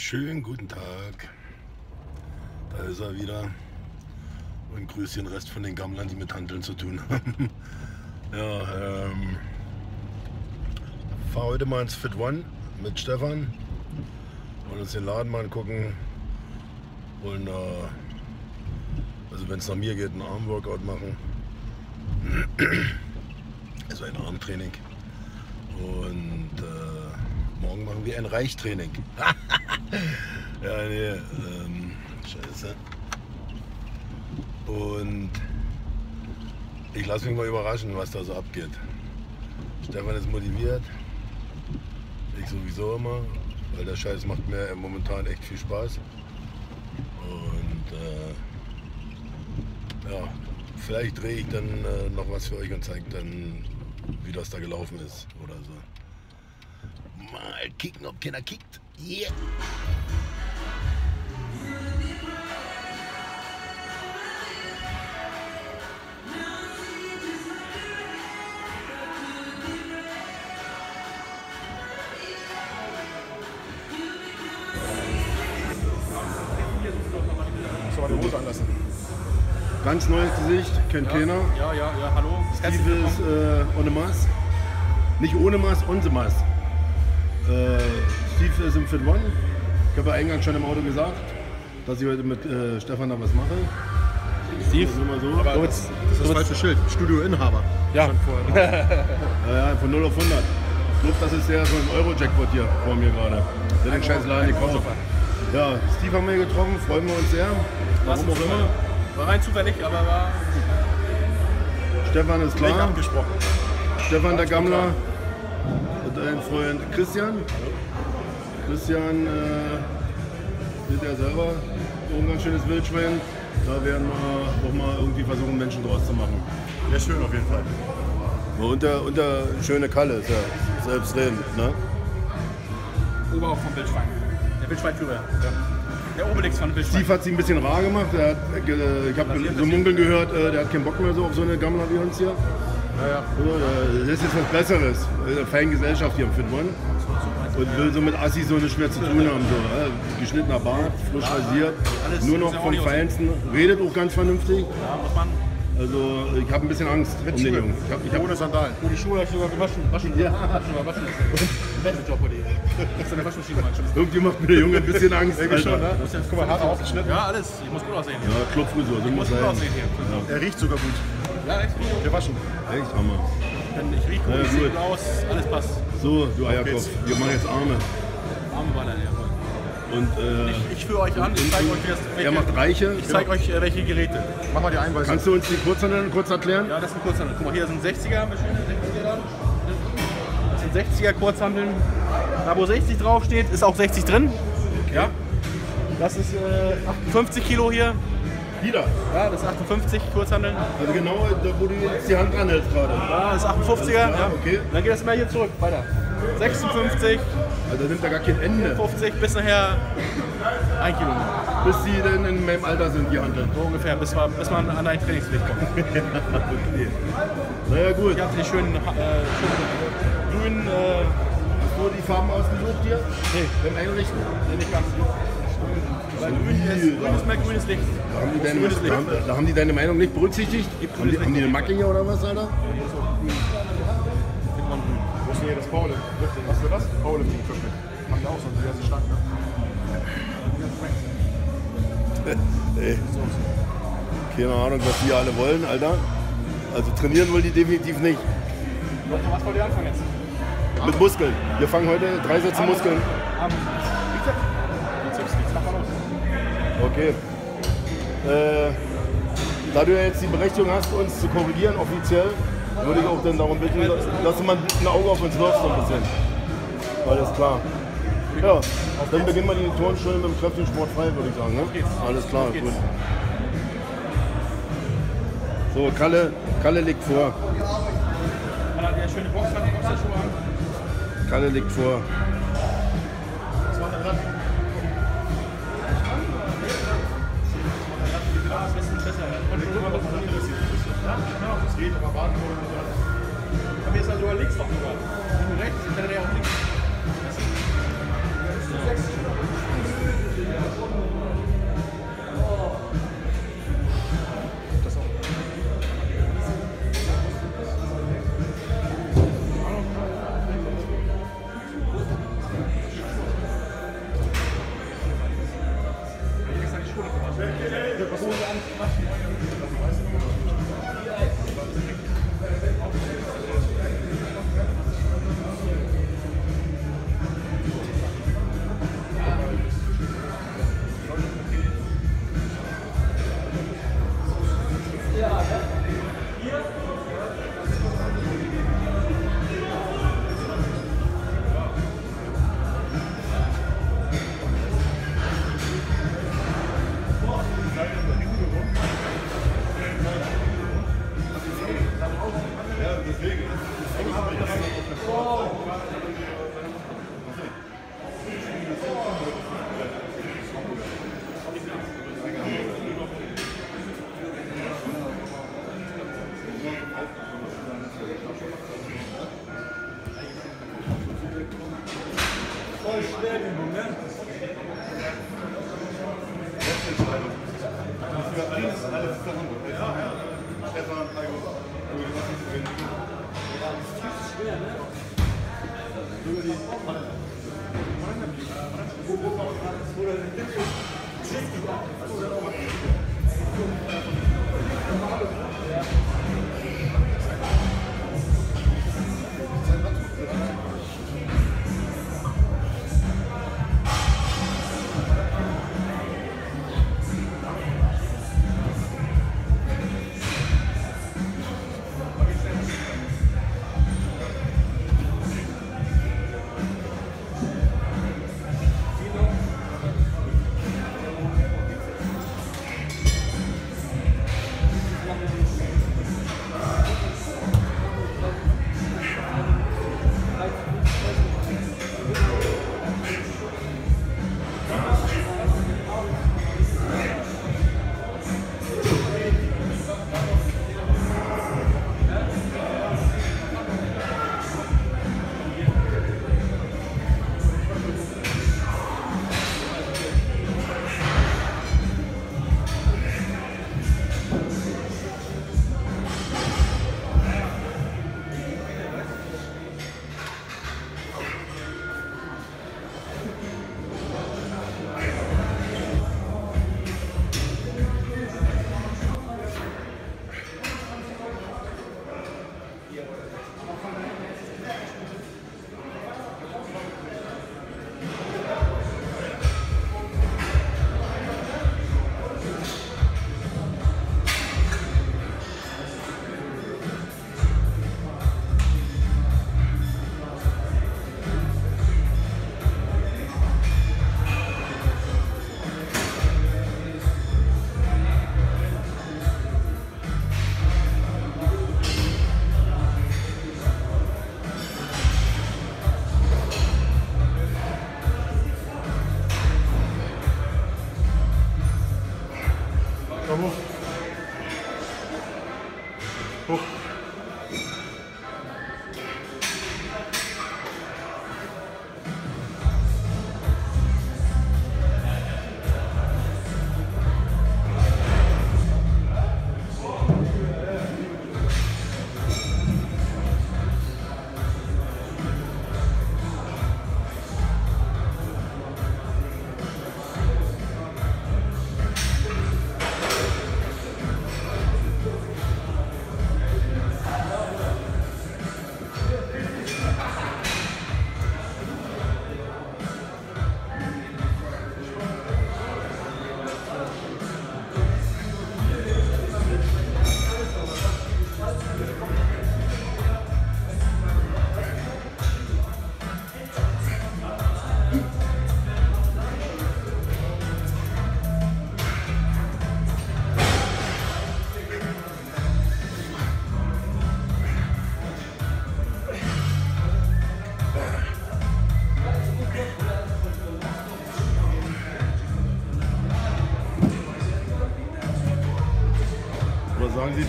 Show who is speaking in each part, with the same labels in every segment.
Speaker 1: Schönen guten Tag. Da ist er wieder. Und grüße den Rest von den Gammlern, die mit Handeln zu tun haben. ja, ähm. Fahr heute mal ins Fit One mit Stefan. Wollen uns den Laden mal angucken. Wollen da, also wenn es nach mir geht, ein Armworkout machen. Also ein Armtraining. Und äh, morgen machen wir ein Reichtraining. ja, nee, ähm, scheiße. Und ich lasse mich mal überraschen, was da so abgeht. Stefan ist motiviert. Ich sowieso immer, weil der Scheiß macht mir momentan echt viel Spaß. Und äh, ja, vielleicht drehe ich dann äh, noch was für euch und zeige dann, wie das da gelaufen ist oder so. Mal kicken, ob keiner kickt. Yeah.
Speaker 2: Aber die Hose anlassen.
Speaker 1: Ganz neues Gesicht, kennt keiner.
Speaker 2: Ja, ja, ja, hallo.
Speaker 1: Steve ist äh, ohne Maß. Nicht ohne Maß, on the Maß. Äh, Steve ist im Fit One. Ich habe ja eingangs schon im Auto gesagt, dass ich heute mit äh, Stefan da was mache.
Speaker 2: Steve,
Speaker 1: so.
Speaker 2: aber das, das ist das falsche Schild. Studioinhaber.
Speaker 3: Ja.
Speaker 2: Drauf.
Speaker 1: Ja, ja, von 0 auf 100. Ich glaube, das ist der so ein Euro-Jackpot hier vor mir gerade. Der den scheiß Laden gekauft. Ja, Steve haben wir getroffen, freuen wir uns sehr. Warum auch immer.
Speaker 2: War rein zufällig, aber war
Speaker 1: Stefan ist klar.
Speaker 2: abgesprochen.
Speaker 1: Stefan der Gammler und dein Freund Christian. Christian äh, ist ja selber so ein ganz schönes Wildschwein. Da werden wir auch mal irgendwie versuchen, Menschen draus zu machen.
Speaker 2: Ja, schön auf jeden Fall.
Speaker 1: Und der, und der schöne Kalle ist ja selbstredend. Ne?
Speaker 2: Oberhaupt vom Wildschwein. Der Wildschweinführer. Ja. Der Obelix von Wildschwein.
Speaker 1: Steve hat sich ein bisschen rar gemacht. Er hat, äh, ich habe so munkeln gehört, äh, der hat keinen Bock mehr so auf so eine Gammler wie uns hier.
Speaker 2: Ja, ja.
Speaker 1: So, äh, das ist jetzt was Besseres. Äh, feine Gesellschaft hier im Fit One. Und will so mit Assi so nichts mehr zu tun haben. So, äh, geschnittener Bart, frisch rasiert, nur noch vom Feinsten. Redet auch ganz vernünftig. Also ich habe ein bisschen Angst um den Jungen. Ich hab, ich hab,
Speaker 2: Ohne Sandalen. Oh, die Schuhe habe ich sogar gewaschen. Waschen.
Speaker 1: Ja.
Speaker 2: Waschen, waschen. Buddy. Das ist eine Waschmaschine, Schatz.
Speaker 1: irgendwie macht mir der Junge ein bisschen Angst.
Speaker 2: Irgendwie schon,
Speaker 1: Alter.
Speaker 2: ne? Du guck mal, hart ausgeschnitten. Ja, alles. Ich muss gut aussehen.
Speaker 1: Ja, Klopfrisur, so
Speaker 2: Ich
Speaker 1: muss
Speaker 2: gut
Speaker 1: sein.
Speaker 2: aussehen hier.
Speaker 3: Er riecht sogar gut.
Speaker 2: Ja, echt.
Speaker 3: Gewaschen.
Speaker 1: Echt Hammer.
Speaker 2: Denn ich rieche gut,
Speaker 1: Ja,
Speaker 2: ich
Speaker 1: gut.
Speaker 2: gut aus, alles passt.
Speaker 1: So, du Eierkopf, wir machen jetzt Arme.
Speaker 2: Arme ballern, ja. voll.
Speaker 1: Und äh,
Speaker 2: Ich führe euch an, ich zeige euch, das,
Speaker 1: er macht Reiche.
Speaker 2: ich zeige euch, äh, welche Geräte.
Speaker 3: Mach mal die Einweisung.
Speaker 1: Kannst du uns die Kurzhandel kurz erklären?
Speaker 2: Ja, das ist ein Kurzhandel. Guck mal, hier sind 60er, haben wir schöne 60er da. Das sind 60er Kurzhandeln. Da wo 60 draufsteht, ist auch 60 drin. Ja. Das ist äh, 58 Kilo hier.
Speaker 1: Wieder.
Speaker 2: Ja, das ist 58 Kurzhandeln.
Speaker 1: Also genau da, wo du jetzt die Hand dran hältst gerade.
Speaker 2: Ja, das ist 58er. Ja.
Speaker 1: okay.
Speaker 2: Dann geht das immer hier zurück, weiter. 56,
Speaker 1: Also nimmt da gar kein Ende.
Speaker 2: 50 bis nachher 1 Kilo.
Speaker 1: Bis die denn in meinem Alter sind, die Handeln.
Speaker 2: So ungefähr, bis, wir, bis man an ein Trainingsgewicht kommt.
Speaker 1: okay. Naja gut.
Speaker 2: Habt ihr die schönen, äh, schönen grünen, äh,
Speaker 1: Hast du die Farben ausgesucht hier?
Speaker 2: nee,
Speaker 1: Beim Einrichten?
Speaker 2: nee, nicht ganz. Weil grün ist, grün ist mehr grünes Licht.
Speaker 1: Da haben, die deine,
Speaker 2: Grünes Licht.
Speaker 1: da, haben, da haben die deine Meinung nicht berücksichtigt? Haben die, haben die eine Macke hier oder was, Alter?
Speaker 3: Wo ist denn hier das Powerlifting? Was für das? Powerlifting Equipment. Haben wir auch so diverse Stangen, ne?
Speaker 1: Ey. Keine Ahnung, was die alle wollen, Alter. Also trainieren wollen die definitiv nicht.
Speaker 2: Was wollt ihr anfangen jetzt?
Speaker 1: Mit Muskeln. Wir fangen heute drei Sätze Muskeln.
Speaker 2: Arm.
Speaker 1: Okay. Äh, da du ja jetzt die Berechtigung hast, uns zu korrigieren offiziell, würde ich auch dann darum bitten, dass du mal ein Auge auf uns wirfst so ein bisschen. Alles klar. Ja, dann beginnen wir die Turnstunde mit dem Kräftensport frei, würde ich sagen. Ne? Alles klar, gut. So, Kalle, Kalle liegt vor. Kalle liegt vor.
Speaker 2: Geht, aber warten wollen. Aber jetzt also links doch sogar. Nicht nur rechts, hätte ja auch links.
Speaker 3: Komm hoch.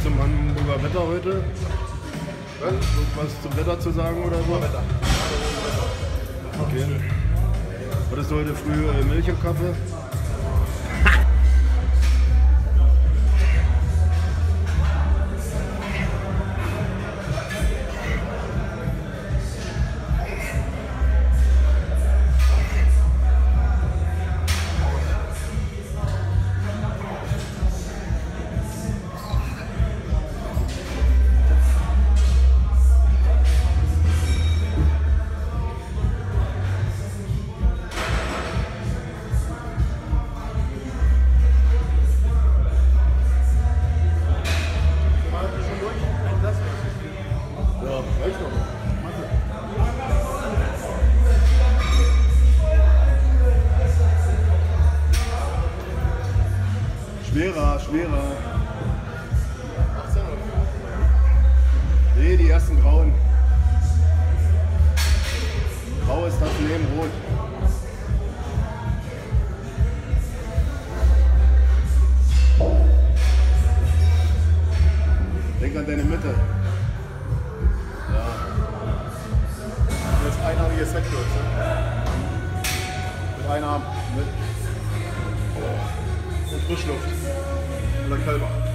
Speaker 1: Zum Hamburger Wetter heute? Was? Was zum Wetter zu sagen oder so? Wetter. Okay. Hattest du heute früh äh, Milch im Kaffee? ist der
Speaker 3: Kürze. Mit einem
Speaker 1: Arm. Mit. Und Frischluft. Oder Kölbach.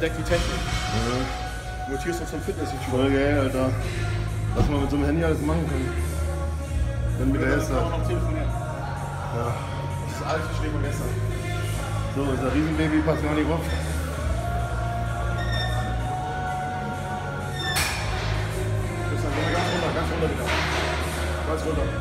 Speaker 1: entdeckt die Technik. Mhm. Mutierst du zum Fitness-YouTuber.
Speaker 2: Voll geil, Alter. Was man mit so einem Handy alles machen kann. Dann mit der
Speaker 1: Esther.
Speaker 2: auch
Speaker 1: noch telefonieren. Ja. Das ist alles verstehen von gestern.
Speaker 2: So, ist ein Riesenbaby, passt gar nicht
Speaker 1: auf. Ganz runter, ganz runter wieder. Ganz runter.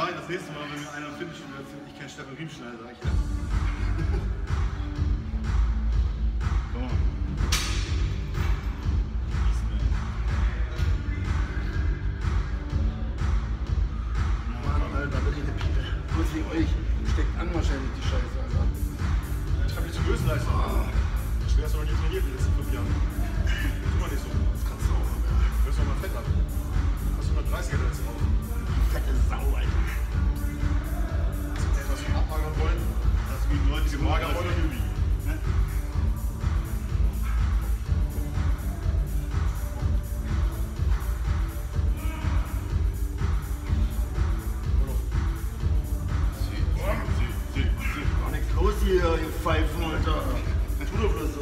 Speaker 2: Mach
Speaker 1: das nächste Mal, wenn mir einer findet, ich kenne Stefan Riemschneider, sag ich ja. 살짝 졸려 불렀어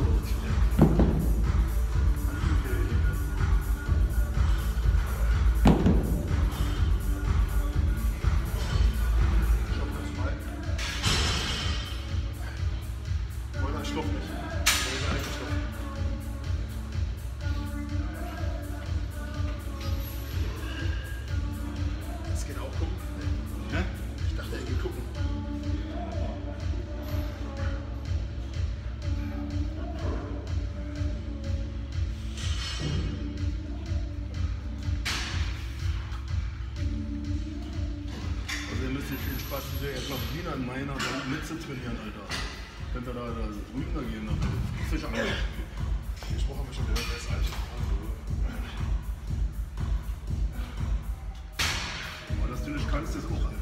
Speaker 1: Sektor. kannst das auch alt.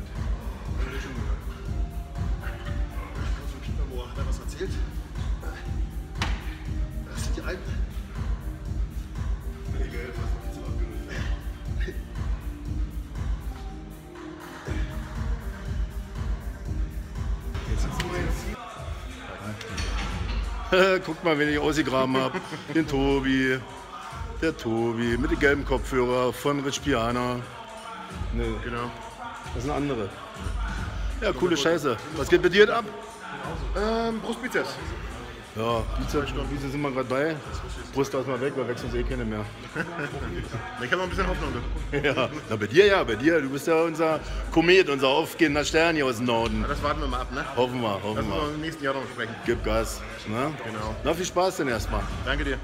Speaker 3: Hab ich schon gehört. Von Kiepenmoor hat er was erzählt. Das sind die Alten.
Speaker 1: Nee, geil, was hab ich so abgelöst? Guck mal, wen ich ausgegraben habe. Den Tobi. Der Tobi mit dem gelben Kopfhörer von Rich Piana. Nee,
Speaker 3: Genau.
Speaker 1: das sind andere. Ja, coole Scheiße. Was geht bei dir ab?
Speaker 3: Ähm, Brustbizeps.
Speaker 1: Ja, Bizeps, Bizeps sind wir gerade bei. Brust lass mal weg, weil wechseln uns eh keine mehr.
Speaker 3: Ich habe noch ein bisschen Hoffnung.
Speaker 1: Ja, na bei dir ja, bei dir. Du bist ja unser Komet, unser aufgehender Stern hier aus dem Norden.
Speaker 3: Das warten wir mal ab, ne?
Speaker 1: Hoffen wir,
Speaker 3: Lass
Speaker 1: hoffen
Speaker 3: uns noch
Speaker 1: wir.
Speaker 3: im nächsten Jahr noch sprechen.
Speaker 1: Gib Gas. Na?
Speaker 3: Genau.
Speaker 1: Na, viel Spaß denn erstmal.
Speaker 3: Danke dir.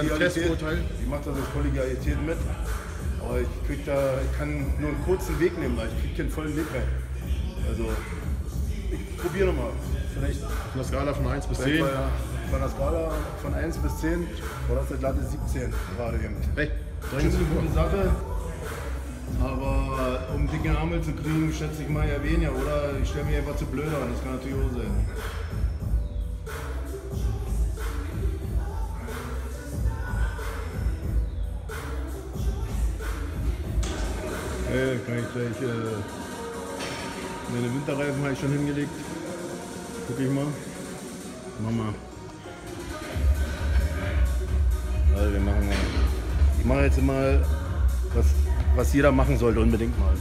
Speaker 3: Ein
Speaker 1: Kollegialität.
Speaker 3: Testurteil?
Speaker 1: Ich mach das aus Kollegialität mit. Aber ich krieg da, ich kann nur einen kurzen Weg nehmen, weil ich krieg keinen vollen Weg rein. Also, ich probiere nochmal. Vielleicht,
Speaker 3: Von der Skala von 1 bis
Speaker 1: vielleicht
Speaker 3: 10.
Speaker 1: war ja von der Skala von 1 bis 10 war das der glatte 17 gerade eben.
Speaker 3: Hey,
Speaker 1: Das ist eine gute Sache. Aber um dicke Ärmel zu kriegen, schätze ich mal ja weniger, oder? Ich stelle mich einfach zu blöd an, das kann natürlich auch sein. Äh, kann ich gleich. Äh, meine Winterreifen habe ich schon hingelegt. Guck ich mal. Mach mal. Also wir machen mal. Ich mache jetzt mal, was, was jeder machen sollte, unbedingt mal.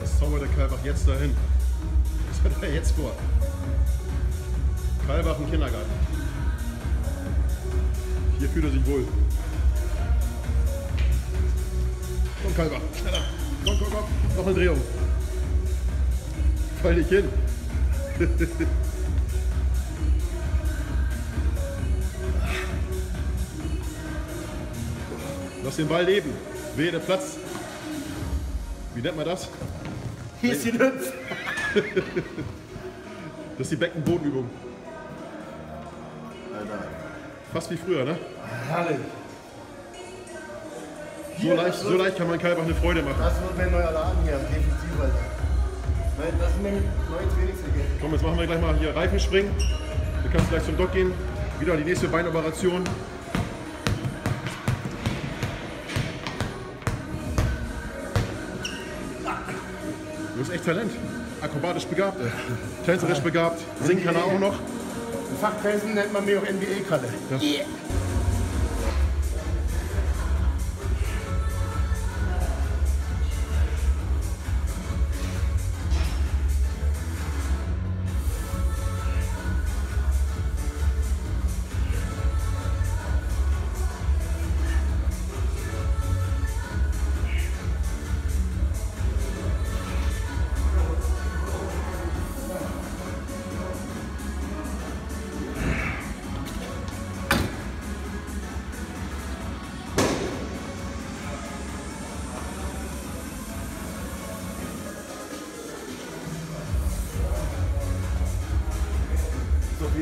Speaker 3: Das zaubert der Kalbach jetzt dahin. Was hat er jetzt vor? Kalbach im Kindergarten. Hier fühlt er sich wohl. Komm, Kalbach, schneller. Komm, komm, komm. Noch eine Drehung. Fall dich hin. Lass den Ball leben. Wehe der Platz. Wie nennt man das?
Speaker 1: Hier ist die Nütz.
Speaker 3: Das ist die Beckenbodenübung. Fast wie früher, ne?
Speaker 1: Herrlich.
Speaker 3: So leicht, so leicht kann man Kalbach eine Freude machen.
Speaker 1: Das wird mein neuer Laden hier, definitiv, Alter. Das ist nämlich neues Trainingsgeld.
Speaker 3: Komm, jetzt machen wir gleich mal hier Reifen springen. Du kannst gleich zum Doc gehen. Wieder die nächste Beinoperation. Du bist echt Talent. Akrobatisch begabt, ey. tänzerisch begabt. Singen kann er auch noch.
Speaker 1: In Fachkreisen nennt man mich auch NBA-Kalle.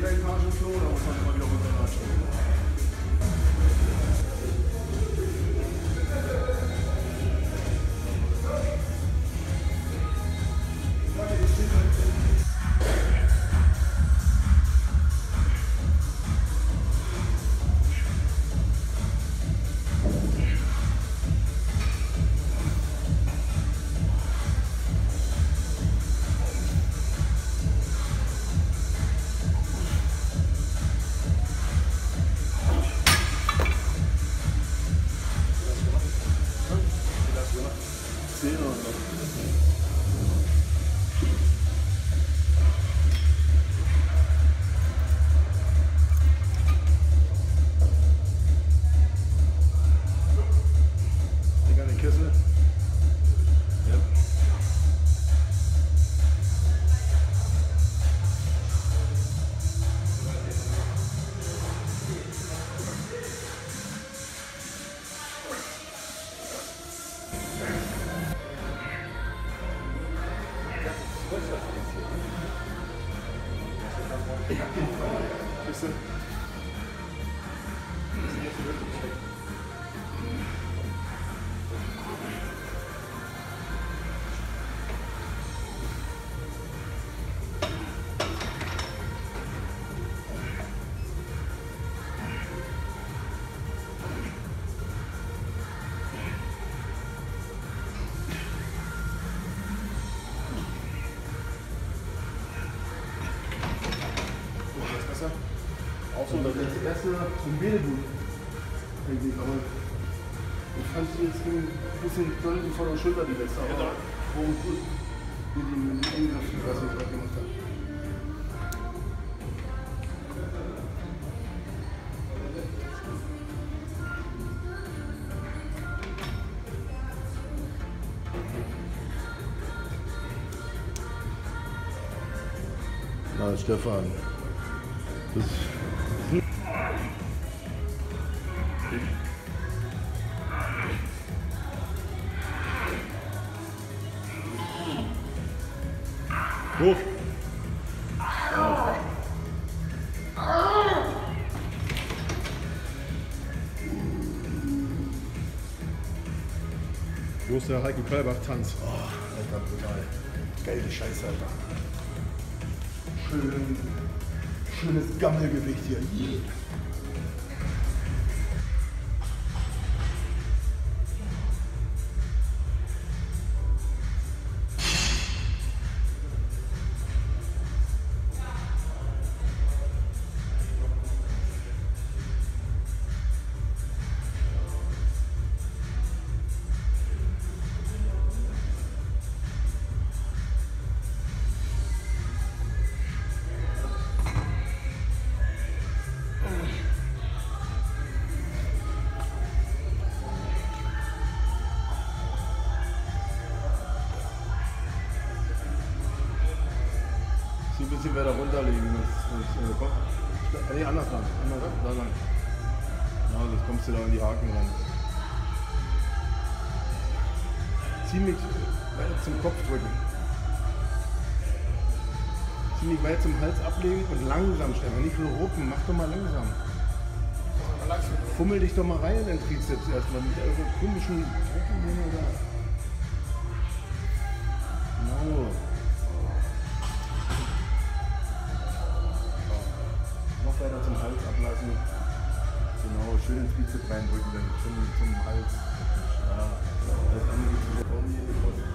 Speaker 1: 未来感謝フローラをされたみた erste im Bädebuch. Eigentlich, aber ich fand die jetzt ein bisschen doll vor der Schulter die letzte. Aber warum gut? Mit dem Eingriff, was ich gerade gemacht habe. Na, Stefan.
Speaker 3: Ist der Heiko Kalbach Tanz?
Speaker 1: Alter, brutal. Geile Scheiße, Alter. Schön, schönes Gammelgewicht hier. So bisschen weiter runterlegen. Das, das, äh. Nee, anders lang. Anders, da lang. Ja, sonst kommst du da in die Haken ran. Ziemlich weit zum Kopf drücken. Ziemlich weit zum Hals ablegen und langsam stellen. Nicht nur rucken, mach doch mal langsam. Fummel dich doch mal rein in den Trizeps erstmal mit euren komischen Drucken oder. Genau. Schön ins Bizeps reindrücken, dann zum, zum Hals. Ja, das andere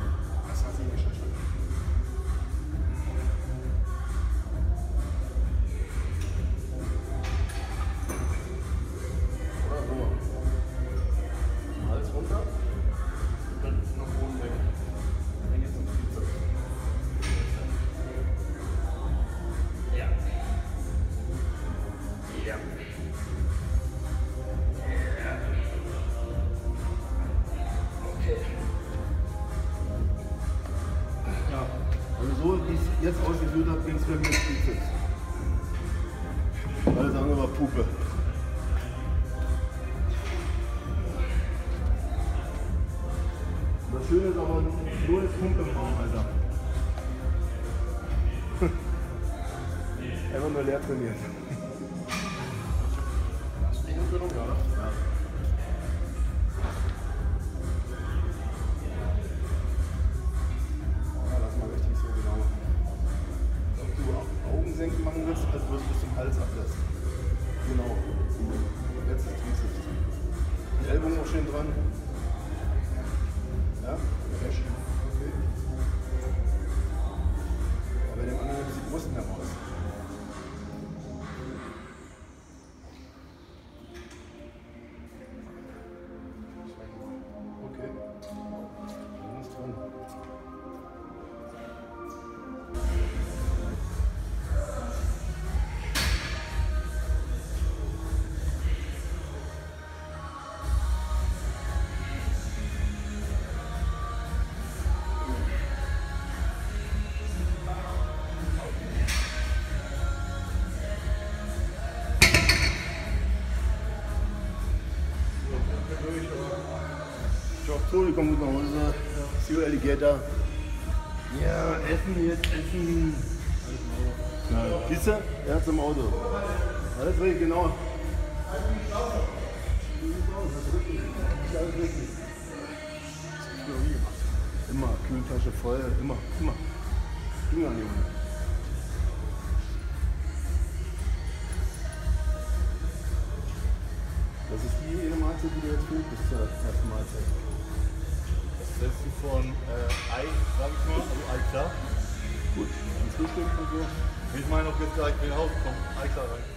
Speaker 1: Alles andere war Puppe. Das Schöne ist aber nur das Pump im Alter. Einfach nur leer trainiert. Kommt gut nach Hause. See you, Alligator. Ja, essen jetzt, essen. Ja, siehst du? Er hat's im Auto. Alles richtig, genau. Alles richtig. Immer, Kühltasche voll, immer, immer. Finger an Junge. Das ist die eine Mahlzeit, die du jetzt fühlst bis zur ersten Mahlzeit.
Speaker 3: Das du von äh, Ei, sag ich mal, also Ei klar.
Speaker 1: Gut, ein Frühstück und so.
Speaker 3: Ich meine, ob jetzt gleich nach Hause kommt, Ei klar rein.